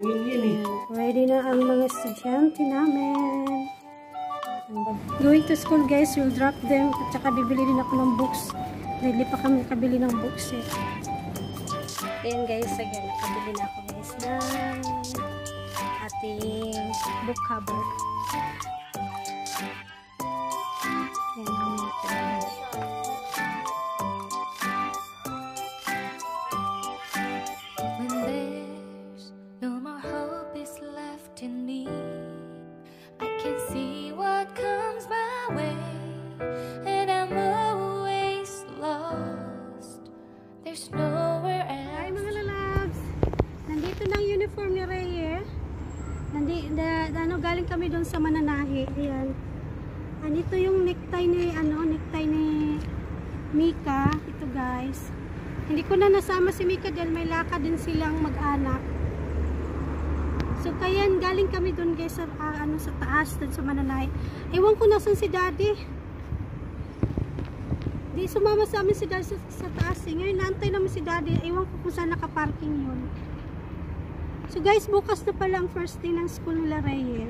Ayan, Ready na ang mga estudyante namin. Going to school guys, we'll drop them at saka bibili din ako ng books. Dahil pa kami nakabili ng books eh. Ayan guys, again, nakabili na ako guys ng ating book cover. Mika dahil may lakad din silang mag-anak. So kaya galing kami doon guys sa, ah, ano, sa taas, doon sa Mananahi. Ewan ko nasan si daddy. Di sumama sa amin si daddy sa, sa taas eh. Ngayon naantay namin si daddy. Ewan ko kung saan nakaparking yun. So guys, bukas na pala ang first day ng school nila Reye.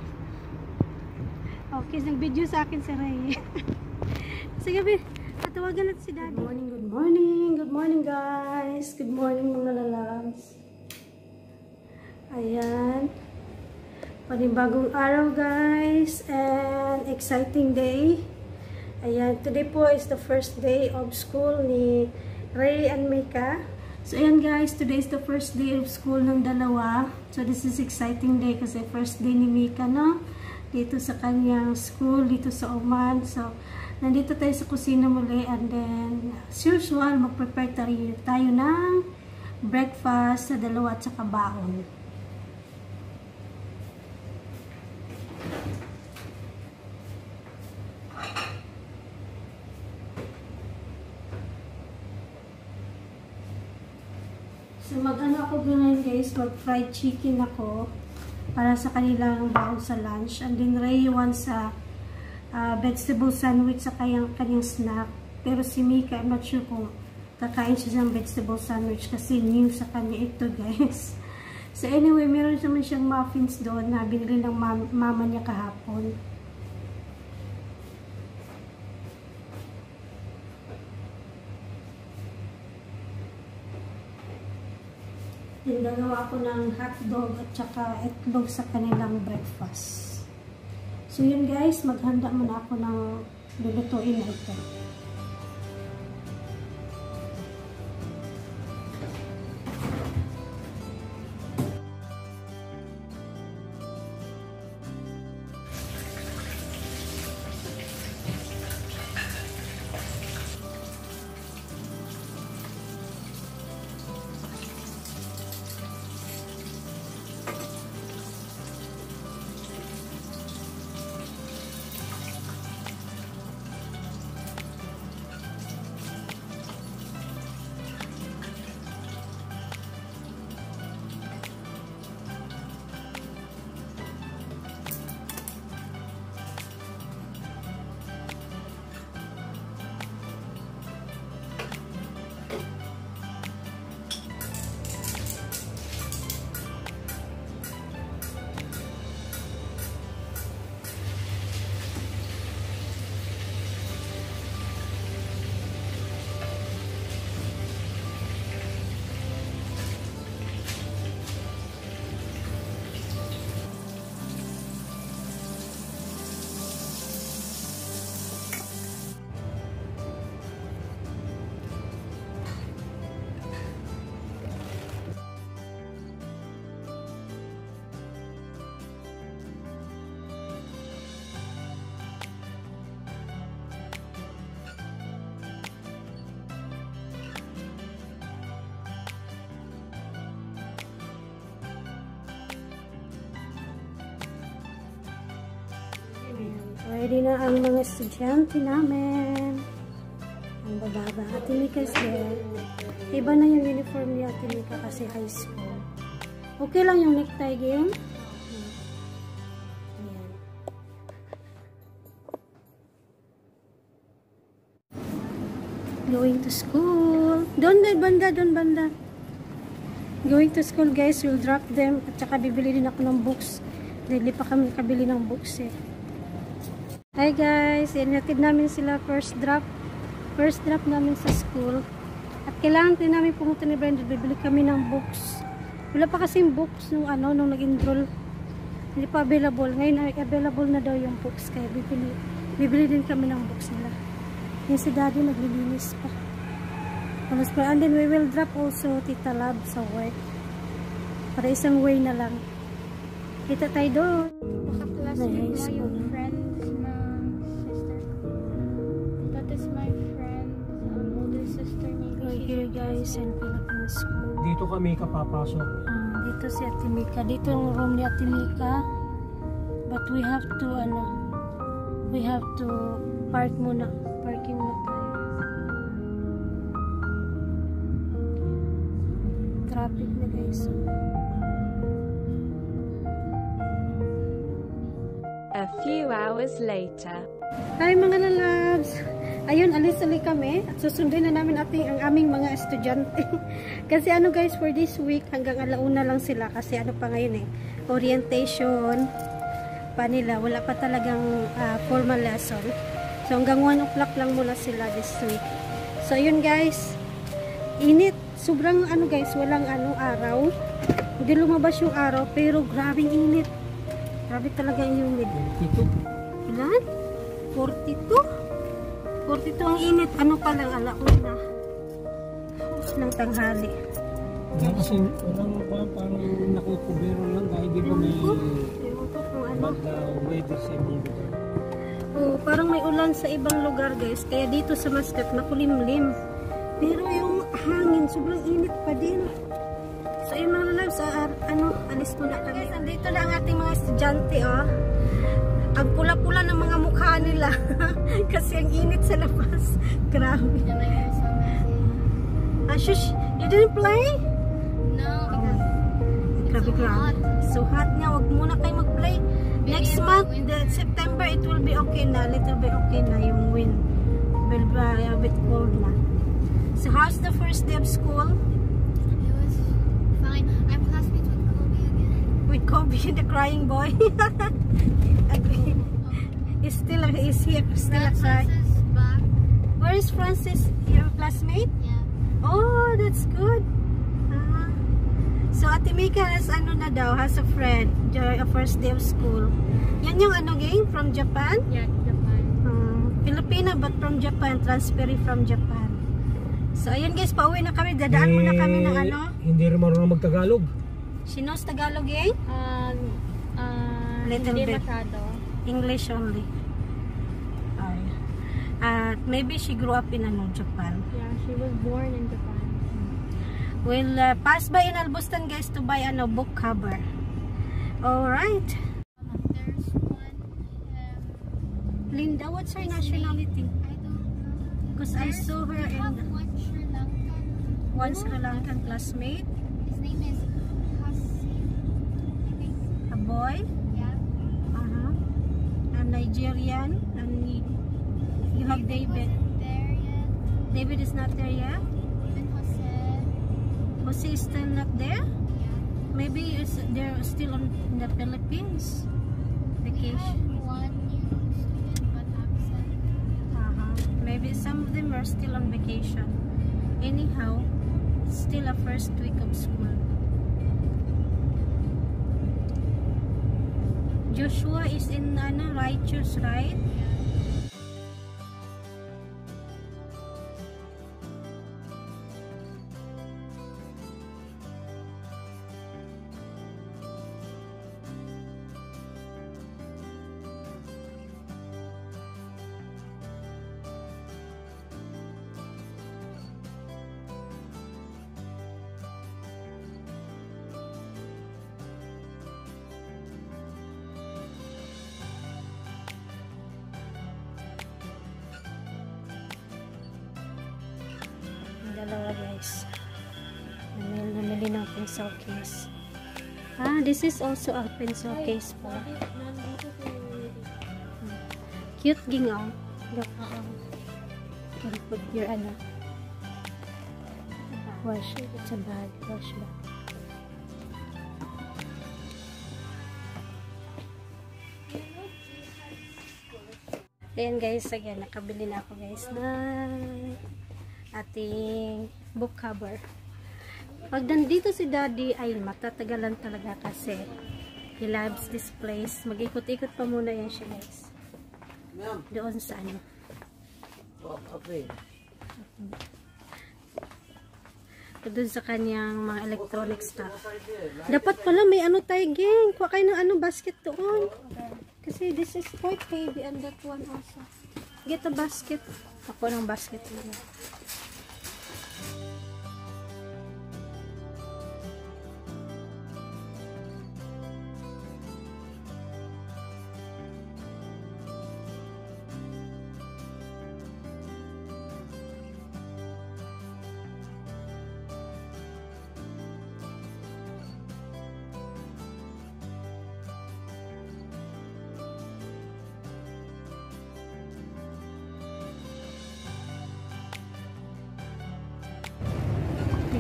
Okay, nag-video sa akin si Reye. Sige, be. Tatawagan natin si daddy. Good morning, good morning. Good morning guys. Good morning mga lalabs. Ayan. Panibagong araw guys. And exciting day. Ayan, today po is the first day of school ni Ray and Mika. So, ayan guys, today is the first day of school ng dalawa. So, this is exciting day kasi first day ni Mika, no? Dito sa kanyang school, dito sa Oman. So, nandito tayo sa kusina muli and then, as usual, mag-prepare tayo, ng breakfast sa dalawa at saka baon. So, mag-ano ako ngayon guys, mag-fried chicken ako para sa kanilang baon sa lunch. And then, Ray wants a uh, vegetable sandwich sa kanyang, kanyang snack. Pero si Mika, I'm not sure kung kakain siya ng vegetable sandwich kasi new sa kanya ito guys. So anyway, meron naman siyang muffins doon na binili ng mam mama niya kahapon. Then, gagawa ako ng hotdog at saka itlog sa kanilang breakfast. So, yun guys, maghanda muna ako ng lulutuin na ito. Ready na ang mga estudyante namin. Ang bababa. Ate Mika is there. Iba na yung uniform ni Ate Mika kasi high school. Okay lang yung necktie game. Ayan. Going to school. Doon, doon, banda, doon, banda. going to school guys, we'll drop them at saka bibili din ako ng books. Daily pa kami nakabili ng books eh. Hi guys, inatid namin sila first drop. First drop namin sa school. At kailangan din namin pumunta ni Brenda, bibili kami ng books. Wala pa kasing books nung ano, nung nag-enroll. Hindi pa available. Ngayon ay available na daw yung books kaya bibili. Bibili din kami ng books nila. Yung si daddy naglilinis pa. Pa. And then we will drop also Tita Lab sa work. Para isang way na lang. Kita tayo doon. Kaklas May ko high ba school. yung friends guys in Philippine School. Dito kami kapapasok. Ah, dito si Ate Mika. Dito yung room ni Ate Mika. But we have to, ano, we have to park muna. Parking muna tayo. Traffic na guys. A few hours later. Hi mga lalabs! Ayun, alis ulit kami at susundin na namin ating ang aming mga estudyante. kasi ano guys, for this week hanggang alauna lang sila kasi ano pa ngayon eh, orientation pa nila. Wala pa talagang ah, formal lesson. So hanggang 1 o'clock lang muna sila this week. So ayun guys, init. Sobrang ano guys, walang ano araw. Hindi lumabas yung araw pero grabing init. Grabe talaga yung humid. Dito. Ilan? 42? 42 ang init. Ano pa lang alauna? ng tanghali. Wala kasi walang pa, parang nakukubero lang dahil di ba may ko. Ko ano. bad uh, weather sa ibang lugar. Oo, parang may ulan sa ibang lugar guys. Kaya dito sa Muscat makulimlim. Pero yung hangin, sobrang init pa din. So yung mga lalabs, ah, ah, ano, alis muna kami. Guys, andito na ang ating mga estudyante, oh. Ang pula-pula ng mga mukha nila. Kasi ang init sa labas. Grabe. Ah, shush, you didn't play? No, Grabe, grabe. So hot nga, wag muna kayo mag-play. Next month, the September, it will be okay na. Little bit okay na yung wind. Will be a bit cold na. So how's the first day of school? it was fine. I'm again. With Kobe, the crying boy. Is still, is he still back. Where is Francis, your classmate? Yeah. Oh, that's good. Ah. So, Ate Mika has ano na daw, has a friend during a first day of school. Yan yung ano, gang, from Japan? Yeah, Japan. Um, Filipina but from Japan, transferi from Japan. So, ayun guys, pauwi na kami. Dadaan muna kami ng ano. Hindi rin marunong magtagalog. She knows Tagalog, gang? Um, uh, Little hindi bit. masyado. English only. Ay. At maybe she grew up in ano, Japan. Yeah, she was born in Japan. We'll uh, pass by in Albustan guys to buy ano book cover. Alright. There's one, um, Linda, what's her nationality? I don't know. Because I saw her in one Sri Lankan. one Sri Lankan classmate, boy, Yeah. uh-huh, a Nigerian, and y- you have David. wasn't there yet. David is not there yet. Even Jose. Jose is still not there. Yeah. Maybe it's, they're still on in the Philippines vacation. one student but absent. Uh-huh. Maybe some of them are still on vacation. Anyhow, it's still a first week of school. Joshua is in ano, righteous, right? guys. Namili, namili ng pencil case. Ah, this is also a pencil case po. Cute gingaw. Look. Can put your ano. Wash. It's a bag. Wash bag. Ayan guys, again, nakabili na ako guys. Bye! Ating book cover. Pag nandito si daddy, ay matatagalan talaga kasi he loves this place. Mag-ikot-ikot pa muna yan siya guys. Doon sa ano. Doon sa kanyang mga electronic stuff. Dapat pala may ano tayo, gang. Kuha kayo ng ano, basket doon. Kasi this is quite heavy and that one also. Get a basket. Ako ng basket muna.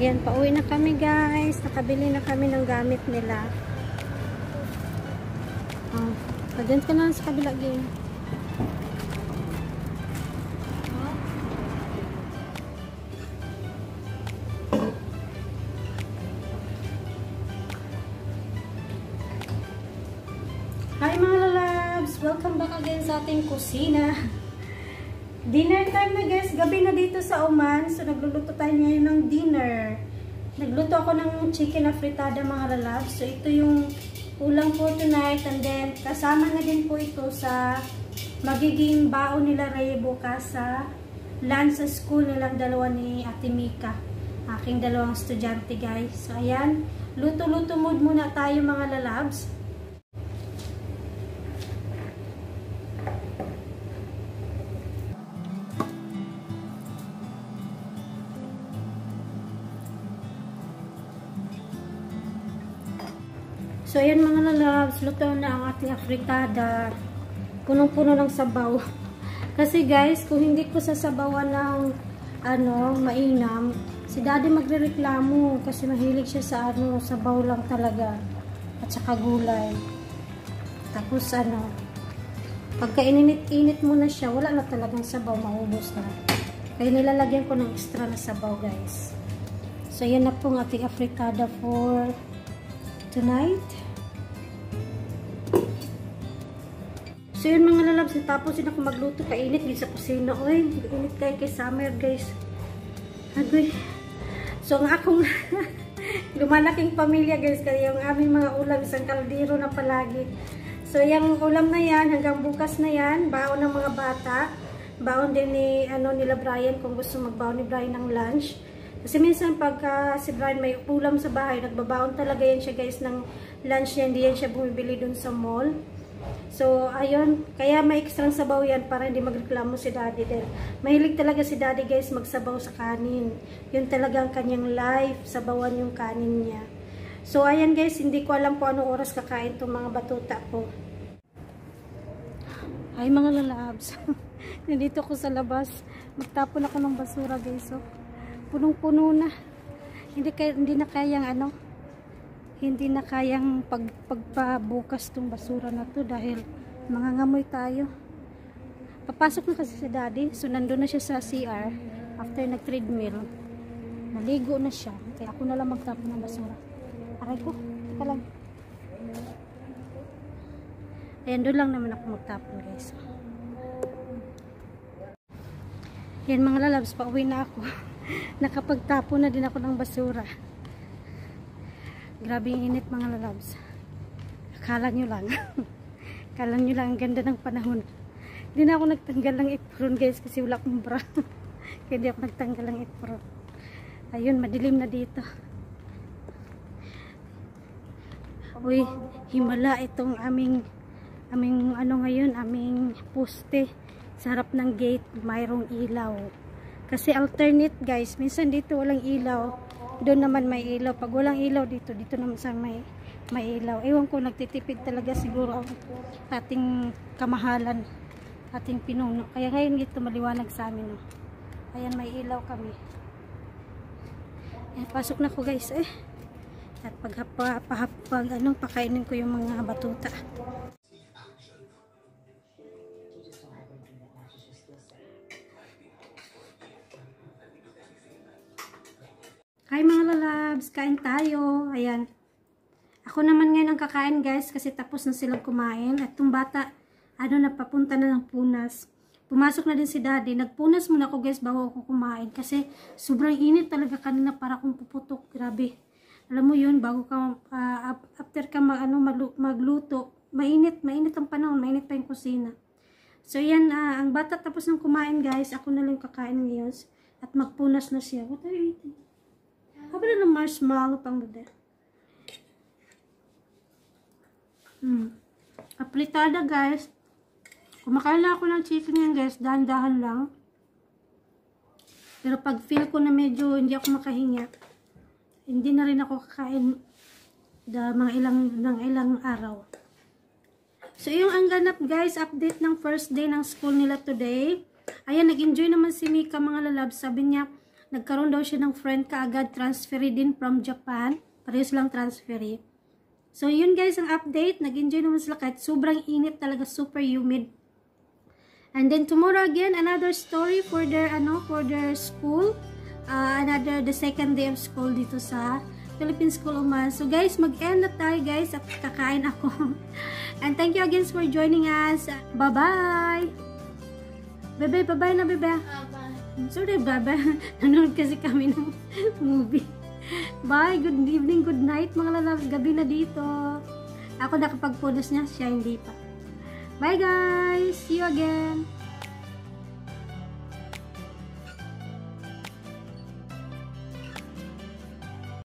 Ayan, pauwi na kami guys. Nakabili na kami ng gamit nila. Oh, padyan ka na sa kabila game. Hi mga lalabs! Welcome back again sa ating kusina. Dinner time na guys. Gabi na dito sa Oman. So, nagluluto tayo ngayon ng dinner. Nagluto ako ng chicken na fritada mga lalabs. So, ito yung ulam po tonight. And then, kasama na din po ito sa magiging baon nila Ray bukas sa lunch sa school nilang dalawa ni Ate Mika. Aking dalawang estudyante guys. So, ayan. Luto-luto mood muna tayo mga lalabs. So, ayan mga lalabs, luto na ang ating afritada. Punong-puno ng sabaw. Kasi guys, kung hindi ko sasabawan ng ano, mainam, si daddy magrereklamo kasi mahilig siya sa ano, sabaw lang talaga. At saka gulay. Tapos ano, pagka ininit-init mo na siya, wala na talagang sabaw, maubos na. Kaya nilalagyan ko ng extra na sabaw guys. So, yan na po ang ating afritada for tonight. So yun mga lalabs, tapos yun ako magluto, kainit din sa kusina. Uy, init kayo kay summer guys. Agoy. So ang akong lumalaking pamilya guys, kaya yung aming mga ulam, isang kaldero na palagi. So yung ulam na yan, hanggang bukas na yan, baon ng mga bata. Baon din ni, ano, nila Brian kung gusto magbaon ni Brian ng lunch. Kasi minsan pagka si Brian may ulam sa bahay, nagbabaon talaga yan siya guys ng lunch niya. Hindi yan siya bumibili dun sa mall. So, ayun. Kaya may extra sabaw yan para hindi magreklamo si daddy din. Mahilig talaga si daddy guys magsabaw sa kanin. Yun talaga ang kanyang life. Sabawan yung kanin niya. So, ayan guys. Hindi ko alam kung anong oras kakain itong mga batuta ko. Ay mga lalabs. Nandito ko sa labas. Magtapon ako ng basura guys. So, punong-puno na. Hindi, kaya, hindi na kayang ano, hindi na kayang pag, pagpabukas tong basura na to dahil mangangamoy tayo. Papasok na kasi si daddy. So, nandun na siya sa CR after nag-treadmill. Naligo na siya. Kaya ako na lang magtapon ng basura. Aray ko. Teka lang. Ayan, doon lang naman ako magtapon guys. Yan mga lalabs, pauwi na ako. Nakapagtapon na din ako ng basura. Grabe yung init mga lalabs. Akala nyo lang. Akala nyo lang ang ganda ng panahon. Hindi na ako nagtanggal ng apron guys kasi wala akong bra. Kaya hindi ako nagtanggal ng apron. Ayun, madilim na dito. Uy, himala itong aming aming ano ngayon, aming poste sa harap ng gate, mayroong ilaw. Kasi alternate guys, minsan dito walang ilaw, doon naman may ilaw. Pag walang ilaw dito, dito naman sa may may ilaw. Ewan ko, nagtitipid talaga siguro ang ating kamahalan, ating pinuno. Kaya ngayon dito maliwanag sa amin. Oh. Ayan, may ilaw kami. Ayan, pasok na ko guys eh. At pag, pag, pag, pag ano, pakainin ko yung mga batuta. Mga lalabs, kain tayo. Ayan. Ako naman ngayon ang kakain guys kasi tapos na silang kumain. At itong bata, ano na, papunta na ng punas. Pumasok na din si daddy. Nagpunas muna ako guys bago ako kumain. Kasi sobrang init talaga kanina para kung puputok. Grabe. Alam mo yun, bago ka, ap- after ka mag, ano, maglu- magluto, mainit, mainit ang panahon, mainit pa yung kusina. So yan, ah, ang bata tapos ng kumain guys, ako na lang kakain ngayon. At magpunas na siya. What are you eating? About ng marshmallow pang dada? Hmm. Aplitada guys. Kumakain lang ako ng chicken yan guys. Dahan-dahan lang. Pero pag feel ko na medyo hindi ako makahinga, hindi na rin ako kakain da mga ilang ng ilang araw. So, yung ang ganap guys, update ng first day ng school nila today. Ayan, nag-enjoy naman si Mika mga lalab. Sabi niya, nagkaroon daw siya ng friend kaagad, transferi din from Japan. Parehas lang transferi. So, yun guys, ang update. Nag-enjoy naman sila kahit sobrang init talaga, super humid. And then tomorrow again, another story for their, ano, for their school. Uh, another, the second day of school dito sa Philippine School of Math. So guys, mag-end na tayo guys at kakain ako. And thank you again for joining us. Bye-bye! Bye-bye, bye-bye na, bebe. Sorry, bye-bye. Nanonood kasi kami ng movie. Bye, good evening, good night mga lalabs. Gabi na dito. Ako nakapagpunas niya, siya hindi pa. Bye guys! See you again!